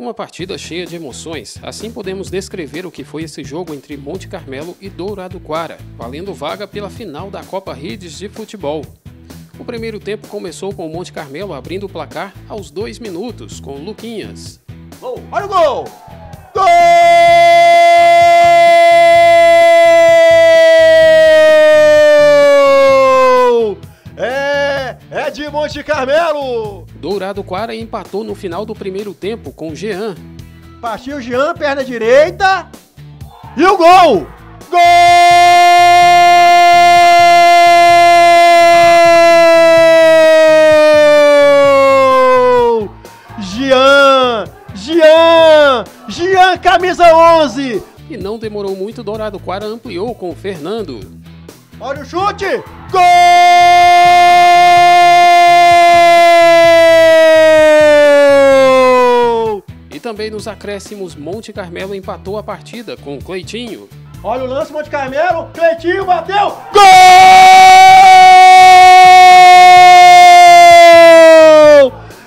Uma partida cheia de emoções, assim podemos descrever o que foi esse jogo entre Monte Carmelo e Dourado Quara, valendo vaga pela final da Copa Redes de Futebol. O primeiro tempo começou com o Monte Carmelo abrindo o placar aos dois minutos, com Luquinhas. Gol! Olha o gol! É, é de Monte Carmelo! Dourado Quara empatou no final do primeiro tempo com Jean. Partiu Jean, perna direita. E o gol! Gol! Jean! Jean! Jean, camisa 11! E não demorou muito, Dourado Quara ampliou com Fernando. Olha o chute! Gol! Também nos acréscimos, Monte Carmelo empatou a partida com Cleitinho. Olha o lance, Monte Carmelo. Cleitinho bateu. Gol!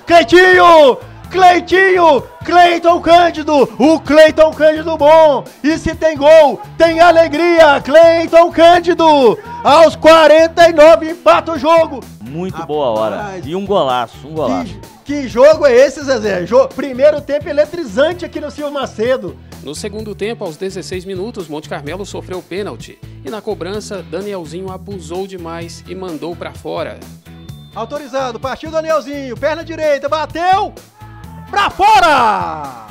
Cleitinho! Cleitinho! Cleiton Cândido! O Cleiton Cândido bom! E se tem gol, tem alegria! Cleiton Cândido! Aos 49 empata o jogo! Muito Rapaz. boa hora. E um golaço, um golaço. Que, que jogo é esse, Zezé? Jo- primeiro tempo eletrizante aqui no Silvio Macedo. No segundo tempo, aos 16 minutos, Monte Carmelo sofreu pênalti. E na cobrança, Danielzinho abusou demais e mandou pra fora. Autorizado, partiu Danielzinho, perna direita, bateu! Pra fora!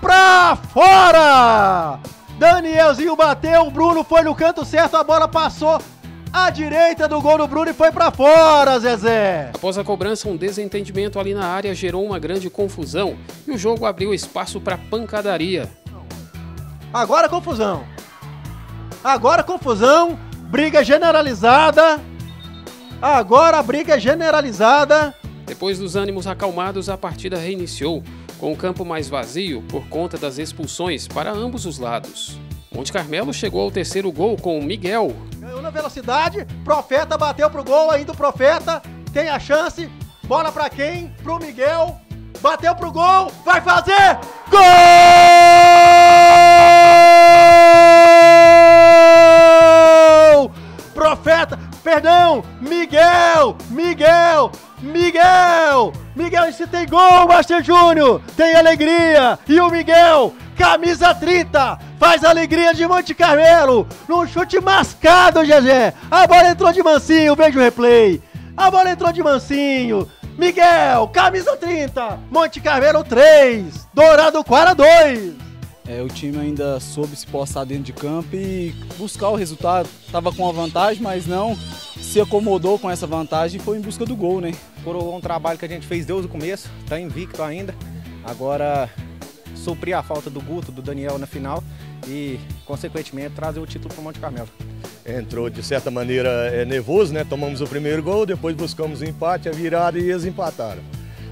Pra fora! Danielzinho bateu, o Bruno foi no canto certo, a bola passou à direita do gol do Bruno e foi pra fora, Zezé! Após a cobrança, um desentendimento ali na área gerou uma grande confusão e o jogo abriu espaço para pancadaria. Agora confusão. Agora confusão, briga generalizada. Agora a briga generalizada. Depois dos ânimos acalmados, a partida reiniciou, com o campo mais vazio por conta das expulsões para ambos os lados. Monte Carmelo chegou ao terceiro gol com o Miguel. Velocidade, Profeta bateu pro gol, ainda o Profeta tem a chance. Bola pra quem? Pro Miguel. Bateu pro gol, vai fazer! Gol! Profeta, perdão, Miguel, Miguel, Miguel, Miguel, esse tem gol, Master Júnior, tem alegria, e o Miguel, camisa 30, faz a alegria de Monte Carmelo, num chute mascado, Gegé, a bola entrou de mansinho, veja o replay, a bola entrou de mansinho, Miguel, camisa 30, Monte Carmelo 3, Dourado Quara 2. É, o time ainda soube se postar dentro de campo e buscar o resultado. Tava com a vantagem, mas não se acomodou com essa vantagem e foi em busca do gol, né? Coroou um trabalho que a gente fez desde o começo, tá invicto ainda. Agora suprir a falta do Guto, do Daniel na final e, consequentemente, trazer o título para o Monte Carmelo. entrou de certa maneira é, nervoso, né? Tomamos o primeiro gol, depois buscamos o empate, a virada e eles empataram.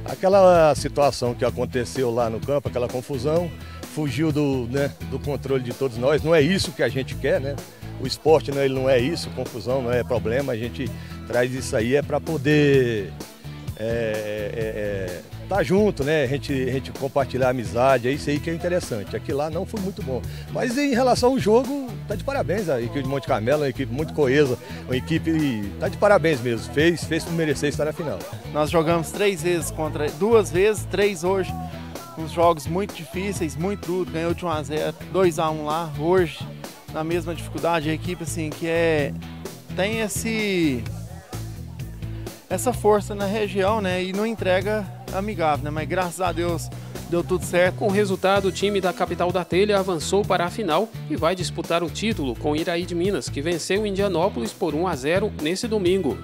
Aquela situação que aconteceu lá no campo, aquela confusão, fugiu do, né, do controle de todos nós. Não é isso que a gente quer, né? O esporte né, ele não é isso, confusão não é problema. A gente traz isso aí é para poder é, é, é, tá junto, né? A gente, a gente compartilhar a amizade, é isso aí que é interessante. Aqui lá não foi muito bom. Mas em relação ao jogo, tá de parabéns a equipe de Monte Carmelo, uma equipe muito coesa, uma equipe tá de parabéns mesmo. Fez, fez por merecer estar na final. Nós jogamos três vezes contra. Duas vezes, três hoje. Uns jogos muito difíceis, muito duros. Ganhou de 1x0, 2x1 lá. Hoje, na mesma dificuldade, a equipe assim que é. Tem esse. Essa força na região, né? E não entrega amigável, né? Mas graças a Deus deu tudo certo. Com o resultado, o time da capital da telha avançou para a final e vai disputar o título com Iraí de Minas, que venceu Indianópolis por 1 a 0 nesse domingo.